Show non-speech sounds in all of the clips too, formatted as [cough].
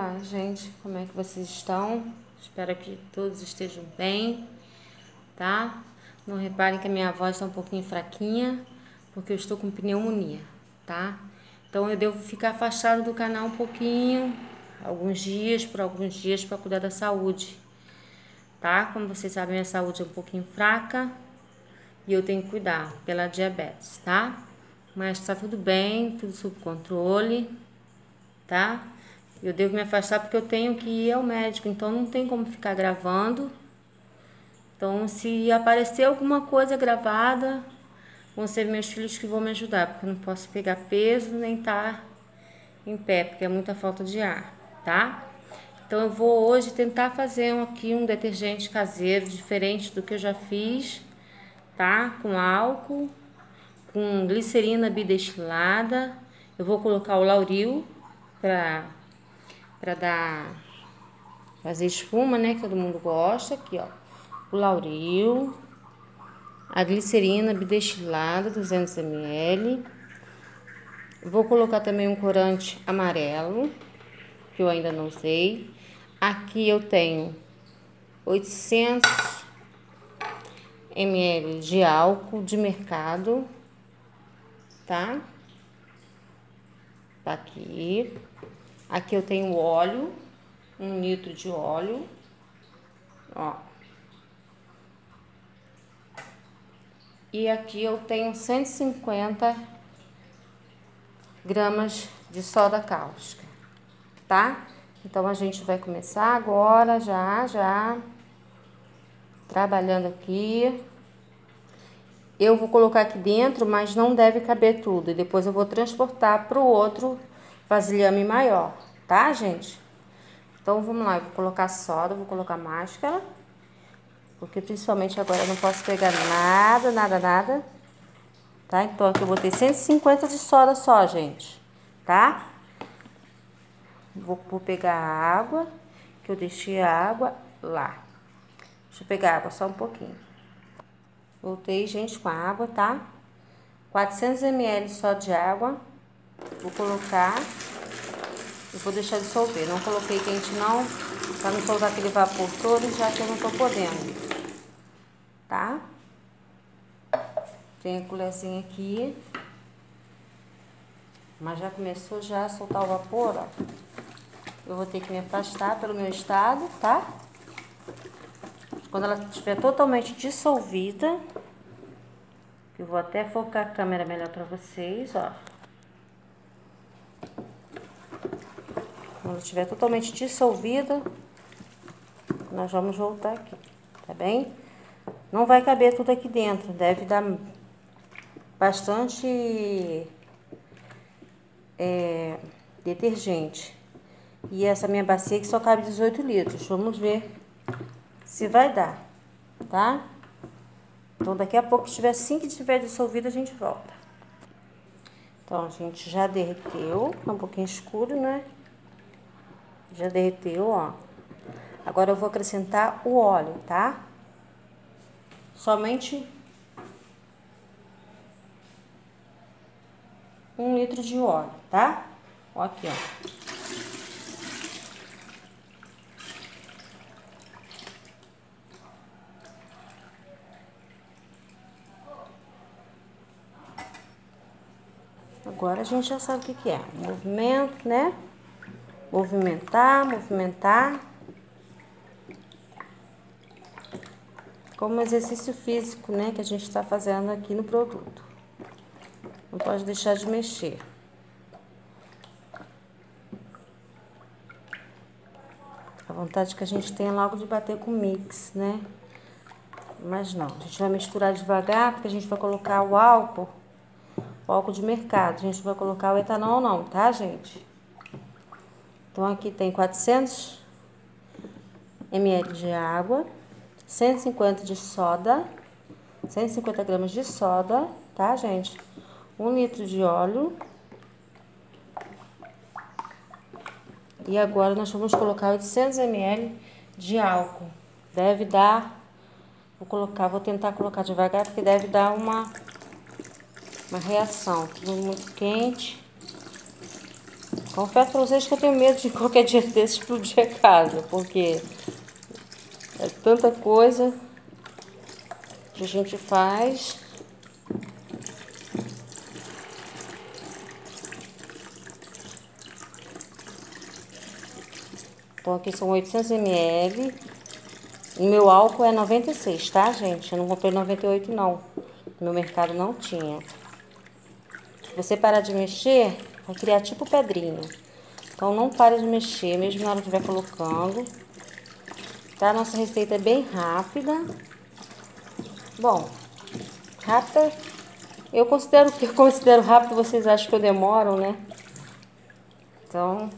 Olá, gente, como é que vocês estão? Espero que todos estejam bem, tá? Não reparem que a minha voz está um pouquinho fraquinha, porque eu estou com pneumonia, tá? Então eu devo ficar afastado do canal um pouquinho, alguns dias, por alguns dias, para cuidar da saúde, tá? Como vocês sabem, minha saúde é um pouquinho fraca e eu tenho que cuidar pela diabetes, tá? Mas tá tudo bem, tudo sob controle, tá? Eu devo me afastar porque eu tenho que ir ao médico, então não tem como ficar gravando. Então, se aparecer alguma coisa gravada, vão ser meus filhos que vão me ajudar, porque eu não posso pegar peso nem estar tá em pé, porque é muita falta de ar, tá? Então, eu vou hoje tentar fazer aqui um detergente caseiro diferente do que eu já fiz, tá? Com álcool, com glicerina bidestilada. Eu vou colocar o lauril para para dar fazer espuma, né, que todo mundo gosta, aqui, ó. O lauril, a glicerina bidestilada, 200 ml. Vou colocar também um corante amarelo, que eu ainda não usei. Aqui eu tenho 800 ml de álcool de mercado, tá? Tá aqui. Aqui eu tenho óleo, um litro de óleo, ó. E aqui eu tenho 150 gramas de soda cáustica, tá? Então a gente vai começar agora, já, já, trabalhando aqui. Eu vou colocar aqui dentro, mas não deve caber tudo. E depois eu vou transportar para o outro vasilhame maior, tá, gente? Então, vamos lá, eu vou colocar soda, vou colocar máscara, porque principalmente agora eu não posso pegar nada, nada, nada, tá? Então, aqui eu botei 150 de soda só, gente, tá? Vou, vou pegar a água, que eu deixei a água lá. Deixa eu pegar água só um pouquinho. Voltei, gente, com a água, tá? 400 ml só de água. Vou colocar e vou deixar dissolver. Não coloquei quente não, para não soltar aquele vapor todo, já que eu não tô podendo. Tá? Tem a colherzinha aqui. Mas já começou já a soltar o vapor, ó. Eu vou ter que me afastar pelo meu estado, tá? Quando ela estiver totalmente dissolvida, eu vou até focar a câmera melhor para vocês, ó. Quando estiver totalmente dissolvida, nós vamos voltar aqui, tá bem? Não vai caber tudo aqui dentro, deve dar bastante é, detergente. E essa minha bacia aqui só cabe 18 litros. Vamos ver se vai dar, tá? Então, daqui a pouco, tiver assim que estiver dissolvido, a gente volta. Então, a gente já derreteu, tá um pouquinho escuro, né? Já derreteu, ó. Agora eu vou acrescentar o óleo, tá? Somente um litro de óleo, tá? Ó aqui, ó. Agora a gente já sabe o que, que é. Movimento, né? movimentar, movimentar. Como exercício físico, né, que a gente está fazendo aqui no produto. Não pode deixar de mexer. A vontade que a gente tem é logo de bater com mix, né? Mas não, a gente vai misturar devagar, porque a gente vai colocar o álcool, o álcool de mercado. A gente vai colocar o etanol não, tá, gente? Então, aqui tem 400 ml de água, 150 de soda, 150 gramas de soda, tá, gente? Um litro de óleo. E agora nós vamos colocar 800 ml de álcool. Deve dar, vou colocar, vou tentar colocar devagar, porque deve dar uma, uma reação. Tudo muito quente Confesso pra vocês que eu tenho medo de [laughs] qualquer dia desses explodir a casa, porque é tanta coisa que a gente faz. Então aqui são 800 ml. O meu álcool é 96, tá, gente? Eu não comprei 98 não. No mercado não tinha. Você parar de mexer, vai criar tipo pedrinha. Então não pare de mexer, mesmo na hora que estiver colocando. Tá? Nossa receita é bem rápida. Bom, rápida. Eu considero que eu [laughs] considero rápido, vocês acham que eu demoro, né? Então,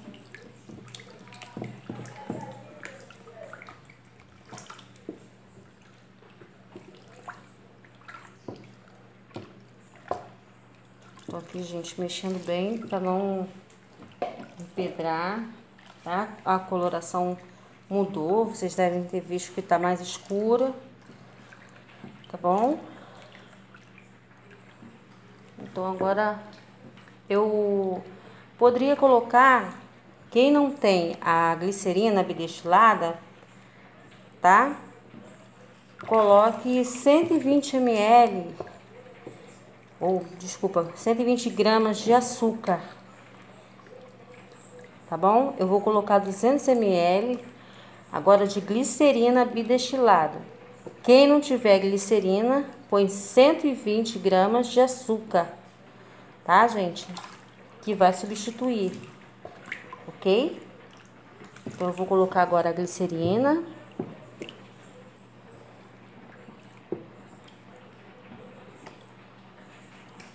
aqui, gente, mexendo bem para não empedrar, tá? A coloração mudou, vocês devem ter visto que tá mais escura, tá bom? Então agora eu poderia colocar, quem não tem a glicerina bidestilada, tá? Coloque 120 ml ou desculpa, 120 gramas de açúcar. Tá bom? Eu vou colocar 200 ml agora de glicerina bidestilada. Quem não tiver glicerina, põe 120 gramas de açúcar, tá, gente? Que vai substituir, ok? Então, eu vou colocar agora a glicerina.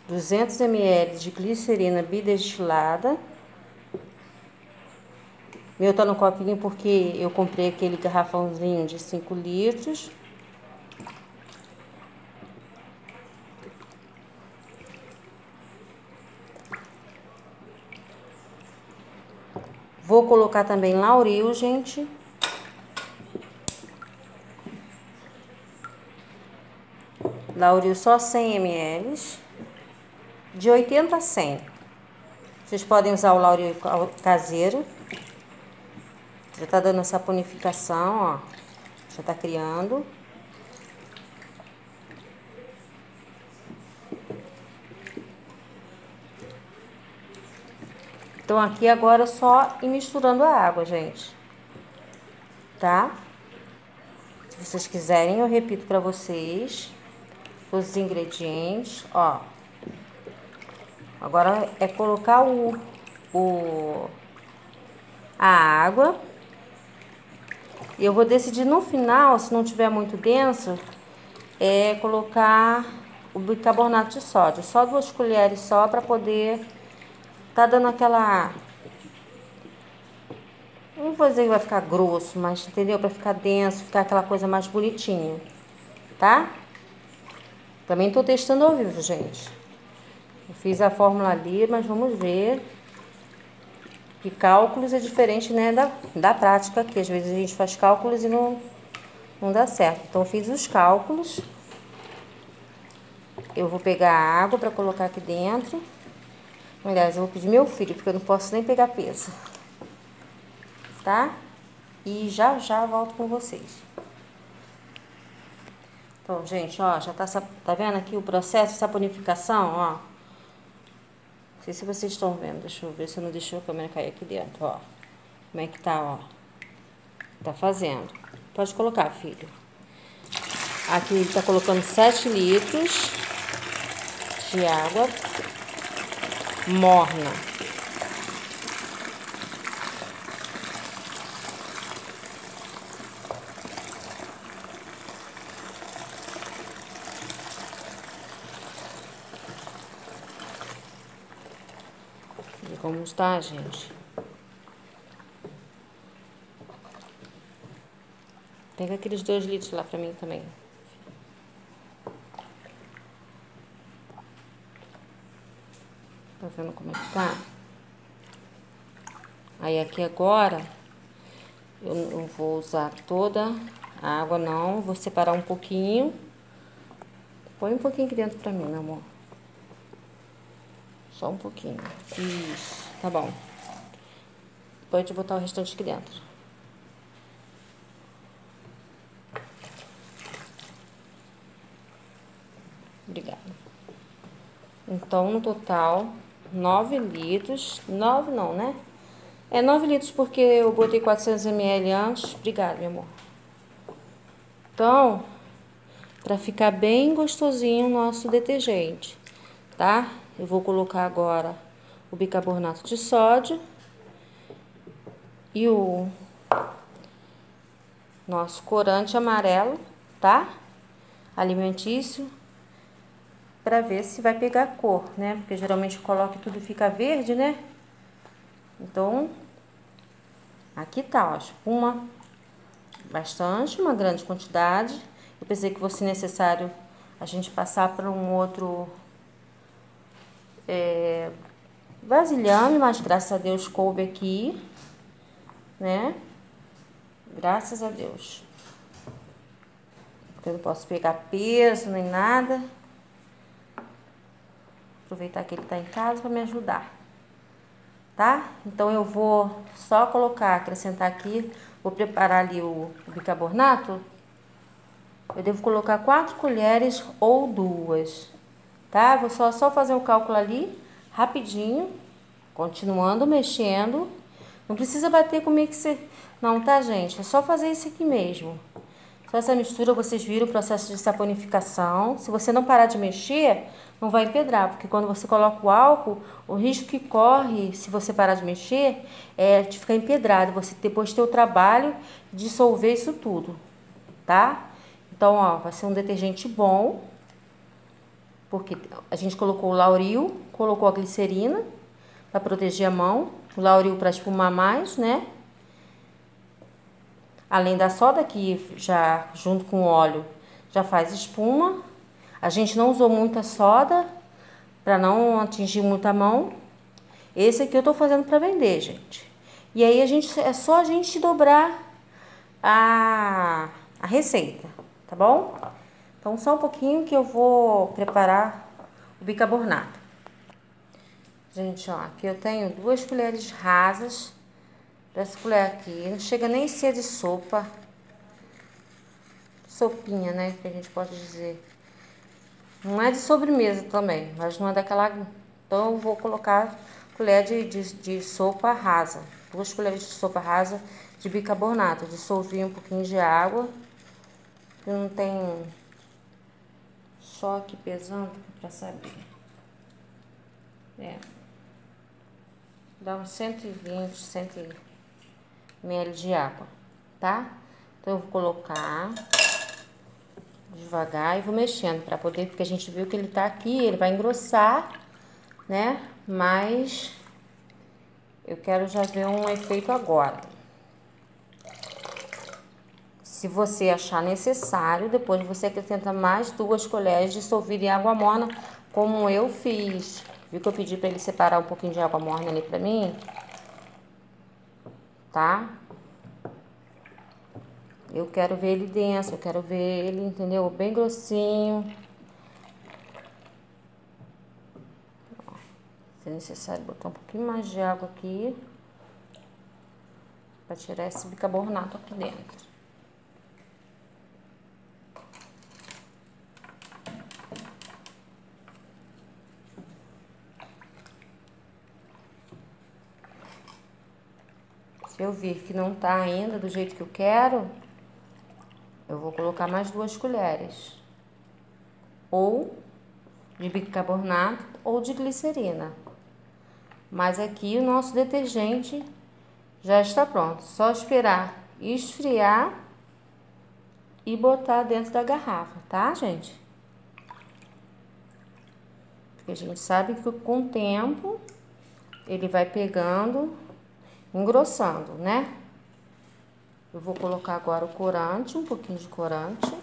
200 ml de glicerina bidestilada. Meu tá no copinho porque eu comprei aquele garrafãozinho de 5 litros. Vou colocar também lauril, gente. Lauril só 100 ml de 80 a 100. Vocês podem usar o lauril caseiro. Já tá dando essa ponificação, ó. Já tá criando. Então, aqui agora só ir misturando a água, gente. Tá? Se vocês quiserem, eu repito pra vocês os ingredientes, ó. Agora é colocar o, o a água. Eu vou decidir no final, se não tiver muito denso, é colocar o bicarbonato de sódio. Só duas colheres só para poder tá dando aquela não vou dizer que vai ficar grosso, mas entendeu? Para ficar denso, ficar aquela coisa mais bonitinha, tá? Também tô testando ao vivo, gente. Eu fiz a fórmula ali, mas vamos ver que cálculos é diferente né, da, da prática, que às vezes a gente faz cálculos e não, não dá certo. Então, eu fiz os cálculos. Eu vou pegar a água para colocar aqui dentro. Aliás, eu vou pedir meu filho, porque eu não posso nem pegar peso. Tá? E já já volto com vocês. Então, gente, ó, já tá, tá vendo aqui o processo, essa panificação, ó sei se vocês estão vendo. Deixa eu ver se eu não deixou a câmera cair aqui dentro, ó. Como é que tá, ó. Tá fazendo. Pode colocar, filho. Aqui ele tá colocando 7 litros de água morna. Como está, gente. Pega aqueles dois litros lá pra mim também. Tá vendo como é que tá? Aí aqui agora, eu não vou usar toda a água não, vou separar um pouquinho. Põe um pouquinho aqui dentro pra mim, meu amor. Só um pouquinho. Isso, tá bom. Pode botar o restante aqui dentro. Obrigada. Então, no total, 9 litros. 9 não, né? É 9 litros porque eu botei 400 ml antes. Obrigada, meu amor. Então, para ficar bem gostosinho o nosso detergente, tá? Eu vou colocar agora o bicarbonato de sódio e o nosso corante amarelo, tá? Alimentício, para ver se vai pegar cor, né? Porque geralmente coloca e tudo fica verde, né? Então, aqui tá, ó, espuma bastante, uma grande quantidade. Eu pensei que fosse necessário a gente passar para um outro é, vasilhame, mas graças a Deus coube aqui né? Graças a Deus. Porque eu não posso pegar peso nem nada. Aproveitar que ele está em casa para me ajudar. Tá? Então eu vou só colocar, acrescentar aqui, vou preparar ali o, o bicarbonato. Eu devo colocar quatro colheres ou duas, tá? Vou só, só fazer o um cálculo ali, rapidinho, continuando mexendo não precisa bater com mixer, não, tá, gente? É só fazer isso aqui mesmo. Só essa mistura, vocês viram o processo de saponificação. Se você não parar de mexer, não vai empedrar, porque quando você coloca o álcool, o risco que corre, se você parar de mexer, é de ficar empedrado. Você depois ter o trabalho de dissolver isso tudo, tá? Então, ó, vai ser um detergente bom, porque a gente colocou o lauril, colocou a glicerina para proteger a mão o lauril para espumar mais, né? Além da soda que já junto com o óleo já faz espuma. A gente não usou muita soda para não atingir muita mão. Esse aqui eu tô fazendo para vender, gente. E aí a gente é só a gente dobrar a, a receita, tá bom? Então só um pouquinho que eu vou preparar o bicarbonato. Gente, ó, aqui eu tenho duas colheres rasas dessa colher aqui. Não chega nem a ser de sopa. Sopinha, né, que a gente pode dizer. Não é de sobremesa também, mas não é daquela... Então, eu vou colocar colher de, de, de sopa rasa. Duas colheres de sopa rasa de bicarbonato. Dissolvi um pouquinho de água. Não tem só aqui pesando pra saber. É. Dá uns 120, 100 ml de água, tá? Então, eu vou colocar devagar e vou mexendo para poder, porque a gente viu que ele tá aqui, ele vai engrossar, né? Mas eu quero já ver um efeito agora. Se você achar necessário, depois você acrescenta mais duas colheres dissolvido em água morna, como eu fiz. Viu que eu pedi pra ele separar um pouquinho de água morna ali pra mim? Tá? Eu quero ver ele denso, eu quero ver ele, entendeu? Bem grossinho. se necessário, botar um pouquinho mais de água aqui. Pra tirar esse bicarbonato aqui dentro. Eu vir que não tá ainda do jeito que eu quero, eu vou colocar mais duas colheres. Ou de bicarbonato ou de glicerina. Mas aqui o nosso detergente já está pronto. Só esperar esfriar e botar dentro da garrafa, tá, gente? Porque a gente sabe que com o tempo ele vai pegando engrossando, né? Eu vou colocar agora o corante, um pouquinho de corante.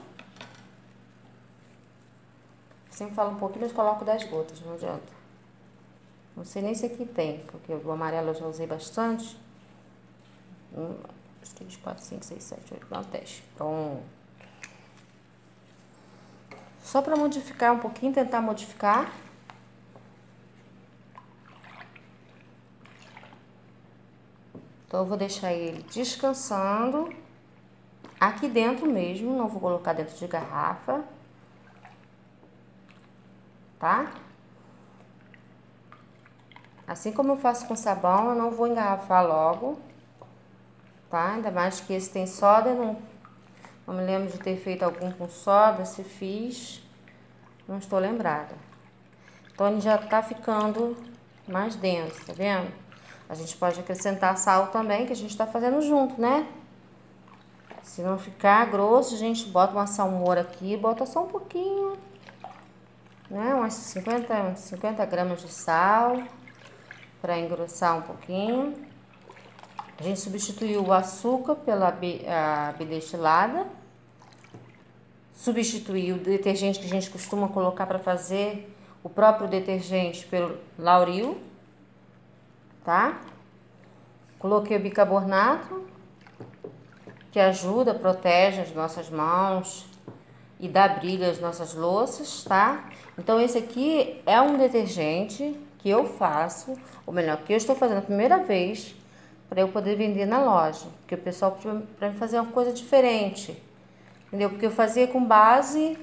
Sempre falo um pouquinho, mas coloco 10 gotas, não adianta. Não sei nem se aqui tem, porque o amarelo eu já usei bastante. Um, dois, três, quatro, cinco, seis, sete, oito, nove, dez. Pronto. Só para modificar um pouquinho, tentar modificar. Então eu vou deixar ele descansando aqui dentro mesmo, não vou colocar dentro de garrafa. Tá? Assim como eu faço com sabão, eu não vou engarrafar logo, tá? Ainda mais que esse tem soda, eu não, não me lembro de ter feito algum com soda, se fiz, não estou lembrada. Então ele já tá ficando mais denso, tá vendo? A gente pode acrescentar sal também, que a gente tá fazendo junto, né? Se não ficar grosso, a gente bota uma salmoura aqui, bota só um pouquinho, né? Umas 50, 50 gramas de sal para engrossar um pouquinho. A gente substituiu o açúcar pela bidestilada. Substituiu o detergente que a gente costuma colocar para fazer o próprio detergente pelo lauril, tá? Coloquei o bicarbonato, que ajuda, protege as nossas mãos e dá brilho às nossas louças, tá? Então esse aqui é um detergente que eu faço, ou melhor, que eu estou fazendo a primeira vez para eu poder vender na loja, porque o pessoal para fazer uma coisa diferente, entendeu? Porque eu fazia com base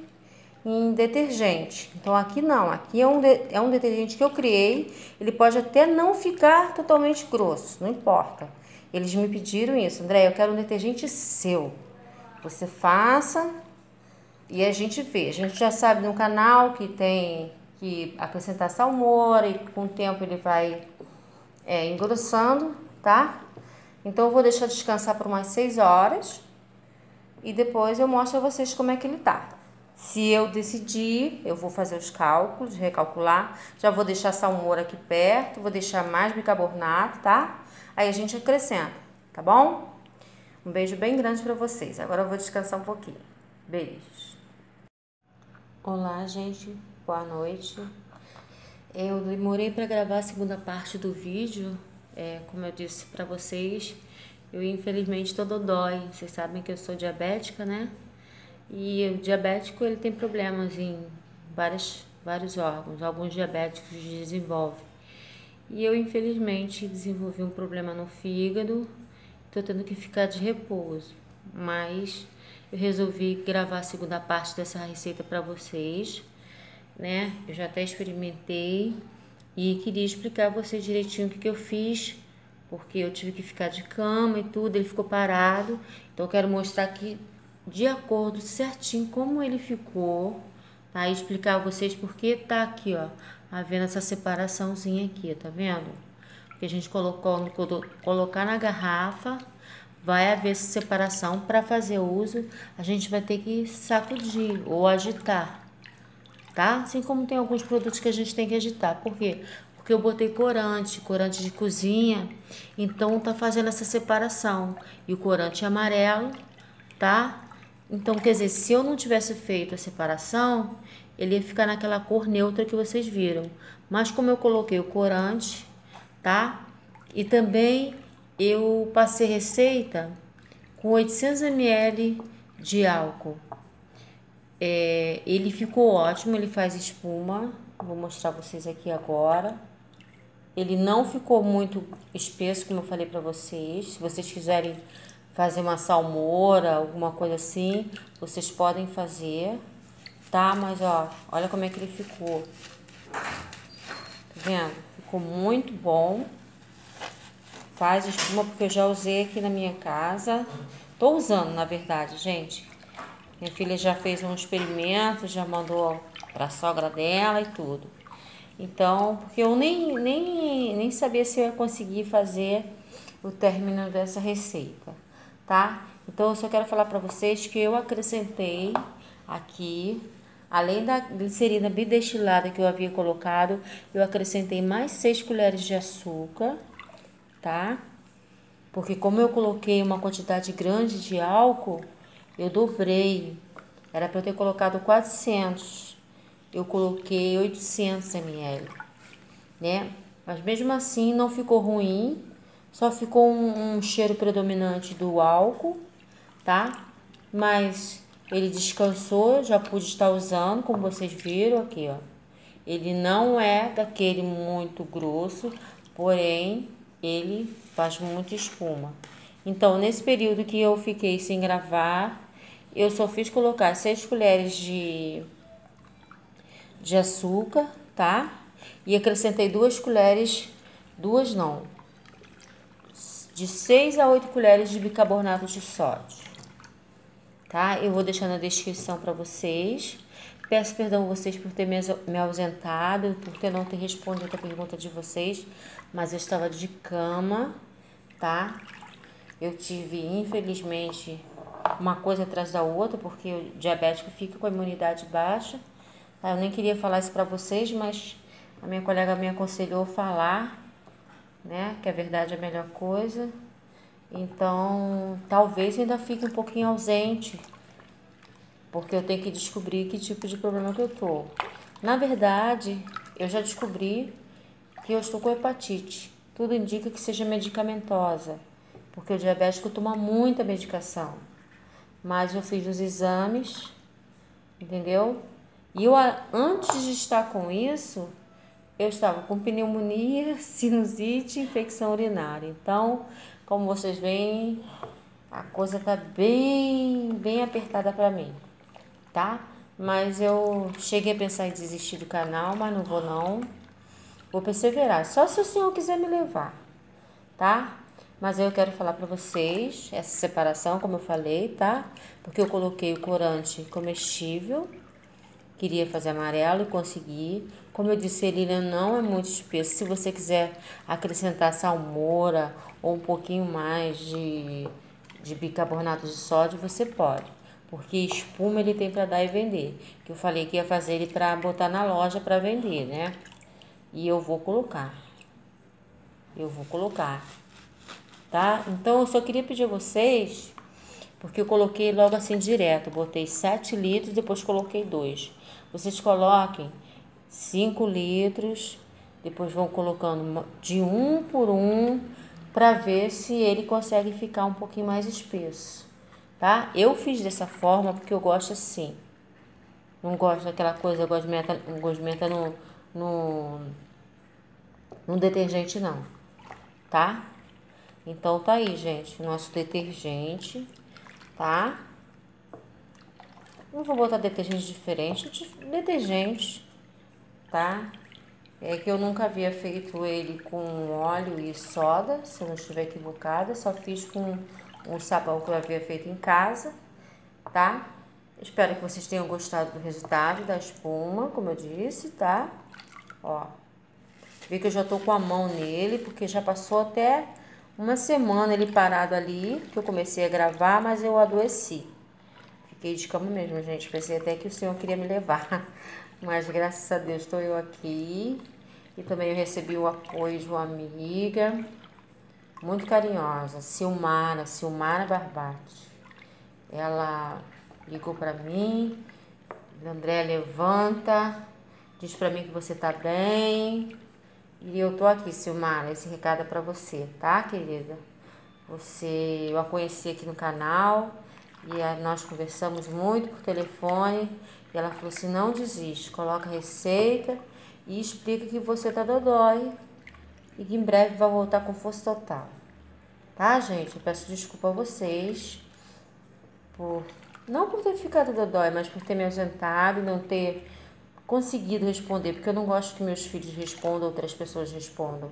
em detergente. Então aqui não, aqui é um, de, é um detergente que eu criei, ele pode até não ficar totalmente grosso, não importa. Eles me pediram isso, André, eu quero um detergente seu. Você faça e a gente vê. A gente já sabe no canal que tem que acrescentar salmoura e com o tempo ele vai é, engrossando, tá? Então eu vou deixar descansar por umas 6 horas e depois eu mostro a vocês como é que ele tá. Se eu decidir, eu vou fazer os cálculos, recalcular, já vou deixar salmoura aqui perto, vou deixar mais bicarbonato, tá? Aí a gente acrescenta, tá bom? Um beijo bem grande para vocês. Agora eu vou descansar um pouquinho. Beijos. Olá, gente boa noite. Eu demorei para gravar a segunda parte do vídeo, é, como eu disse para vocês, eu infelizmente tô dodói. Vocês sabem que eu sou diabética, né? E o diabético ele tem problemas em várias, vários órgãos, alguns diabéticos desenvolvem. E eu infelizmente desenvolvi um problema no fígado, tô tendo que ficar de repouso, mas eu resolvi gravar a segunda parte dessa receita para vocês né? Eu já até experimentei e queria explicar a vocês direitinho o que, que eu fiz, porque eu tive que ficar de cama e tudo, ele ficou parado. Então eu quero mostrar aqui de acordo certinho como ele ficou, tá? E explicar a vocês porque tá aqui, ó, havendo essa separaçãozinha aqui, tá vendo? Que a gente colocou, colocar na garrafa, vai haver separação. Para fazer uso, a gente vai ter que sacudir ou agitar, tá? Assim como tem alguns produtos que a gente tem que agitar. Por quê? Porque eu botei corante, corante de cozinha, então tá fazendo essa separação. E o corante amarelo, tá? Então, quer dizer, se eu não tivesse feito a separação, ele ia ficar naquela cor neutra que vocês viram. Mas como eu coloquei o corante, tá? E também eu passei receita com 800 ml de álcool. É, ele ficou ótimo, ele faz espuma. Vou mostrar vocês aqui agora. Ele não ficou muito espesso, como eu falei para vocês. Se vocês quiserem fazer uma salmoura, alguma coisa assim, vocês podem fazer, tá? Mas ó, olha como é que ele ficou. Tá vendo? Ficou muito bom. Faz espuma porque eu já usei aqui na minha casa. Tô usando, na verdade, gente. Minha filha já fez um experimento, já mandou para a sogra dela e tudo. Então, porque eu nem, nem, nem sabia se eu ia conseguir fazer o término dessa receita, tá? Então, eu só quero falar para vocês que eu acrescentei aqui, além da glicerina bidestilada que eu havia colocado, eu acrescentei mais 6 colheres de açúcar, tá? Porque como eu coloquei uma quantidade grande de álcool, eu dobrei. Era para eu ter colocado 400. Eu coloquei 800 ml, né? Mas mesmo assim não ficou ruim. Só ficou um, um cheiro predominante do álcool, tá? Mas ele descansou, já pude estar usando, como vocês viram aqui, ó. Ele não é daquele muito grosso, porém ele faz muita espuma. Então, nesse período que eu fiquei sem gravar, eu só fiz colocar 6 colheres de, de açúcar, tá? E acrescentei duas colheres, duas não, de 6 a 8 colheres de bicarbonato de sódio. Tá? Eu vou deixar na descrição para vocês. Peço perdão a vocês por ter me ausentado, por ter não ter respondido a pergunta de vocês, mas eu estava de cama, tá? Eu tive, infelizmente, uma coisa atrás da outra, porque o diabético fica com a imunidade baixa. Tá? Eu nem queria falar isso para vocês, mas a minha colega me aconselhou falar né? Que a verdade é a melhor coisa. Então, talvez ainda fique um pouquinho ausente, porque eu tenho que descobrir que tipo de problema que eu tô. Na verdade, eu já descobri que eu estou com hepatite. Tudo indica que seja medicamentosa, porque o diabético toma muita medicação. Mas eu fiz os exames, entendeu? E eu, antes de estar com isso, eu estava com pneumonia, sinusite, infecção urinária. Então, como vocês veem, a coisa tá bem, bem apertada para mim, tá? Mas eu cheguei a pensar em desistir do canal, mas não vou não. Vou perseverar, só se o Senhor quiser me levar, tá? Mas eu quero falar para vocês essa separação, como eu falei, tá? Porque eu coloquei o corante comestível Queria fazer amarelo e consegui. Como eu disse, ele não é muito espesso. Se você quiser acrescentar salmoura ou um pouquinho mais de, de bicarbonato de sódio, você pode. Porque espuma ele tem para dar e vender. Que eu falei que ia fazer ele para botar na loja para vender, né? E eu vou colocar. Eu vou colocar. Tá? Então eu só queria pedir a vocês, porque eu coloquei logo assim direto. Botei 7 litros, depois coloquei 2 vocês coloquem 5 litros, depois vão colocando de um por um para ver se ele consegue ficar um pouquinho mais espesso, tá? Eu fiz dessa forma porque eu gosto assim. Não gosto daquela coisa gosmenta, gosmenta no, no, no detergente não, tá? Então tá aí, gente, nosso detergente, tá? Não vou botar detergente diferente, detergente, tá? É que eu nunca havia feito ele com óleo e soda, se eu não estiver equivocada, só fiz com um sabão que eu havia feito em casa, tá? Espero que vocês tenham gostado do resultado da espuma, como eu disse, tá? Ó, vê que eu já tô com a mão nele, porque já passou até uma semana ele parado ali, que eu comecei a gravar, mas eu adoeci. Fiquei de cama mesmo, gente. Pensei até que o Senhor queria me levar. [laughs] Mas graças a Deus estou eu aqui. E também eu recebi o apoio de uma amiga muito carinhosa, Silmara, Silmara Barbati. Ela ligou para mim, André levanta, diz para mim que você tá bem. E eu tô aqui, Silmara, esse recado é para você, tá, querida? Você, eu a conheci aqui no canal e nós conversamos muito por telefone. E ela falou assim: não desiste, coloca a receita e explica que você tá dodói e que em breve vai voltar com força total. Tá, gente? Eu peço desculpa a vocês por não por ter ficado dodói, mas por ter me ausentado e não ter conseguido responder, porque eu não gosto que meus filhos respondam, outras pessoas respondam.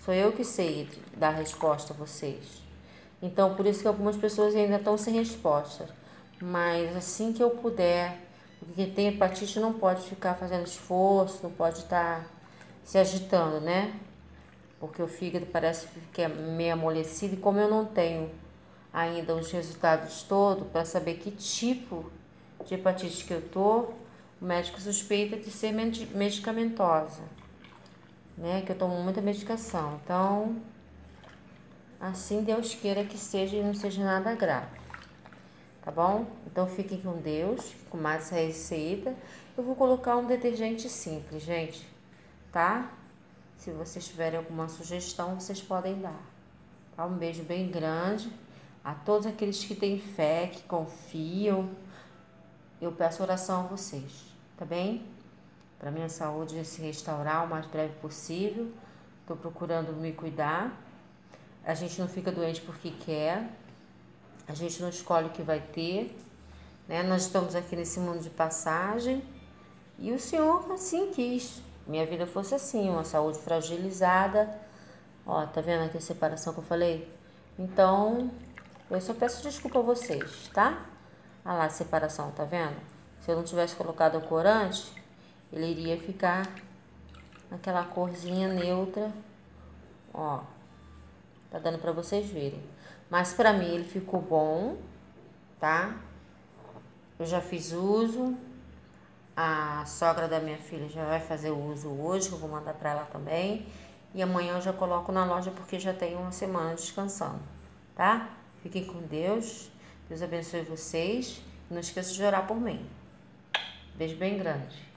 Sou eu que sei dar resposta a vocês. Então, por isso que algumas pessoas ainda estão sem resposta. Mas assim que eu puder, porque tem hepatite não pode ficar fazendo esforço, não pode estar se agitando, né? Porque o fígado parece que é meio amolecido e como eu não tenho ainda os resultados todos para saber que tipo de hepatite que eu tô, o médico suspeita de ser medicamentosa, né? Que eu tomo muita medicação. Então, Assim Deus queira que seja e não seja nada grave. Tá bom? Então fiquem com Deus, com mais essa receita. Eu vou colocar um detergente simples, gente, tá? Se vocês tiverem alguma sugestão, vocês podem dar. Tá? Um beijo bem grande a todos aqueles que têm fé, que confiam. Eu peço oração a vocês, tá bem? Para minha saúde se restaurar o mais breve possível. Estou procurando me cuidar A gente não fica doente porque quer. A gente não escolhe o que vai ter. Né? Nós estamos aqui nesse mundo de passagem. E o Senhor assim quis. Minha vida fosse assim, uma saúde fragilizada. Ó, tá vendo aqui a separação que eu falei? Então, eu só peço desculpa a vocês, tá? Olha lá a separação, tá vendo? Se eu não tivesse colocado o corante, ele iria ficar naquela corzinha neutra. Ó, tá dando pra vocês verem. Mas pra mim ele ficou bom, tá? Eu já fiz uso. A sogra da minha filha já vai fazer o uso hoje, que eu vou mandar pra ela também. E amanhã eu já coloco na loja porque já tem uma semana descansando, tá? Fiquem com Deus. Deus abençoe vocês. Não esqueça de orar por mim. Beijo bem grande.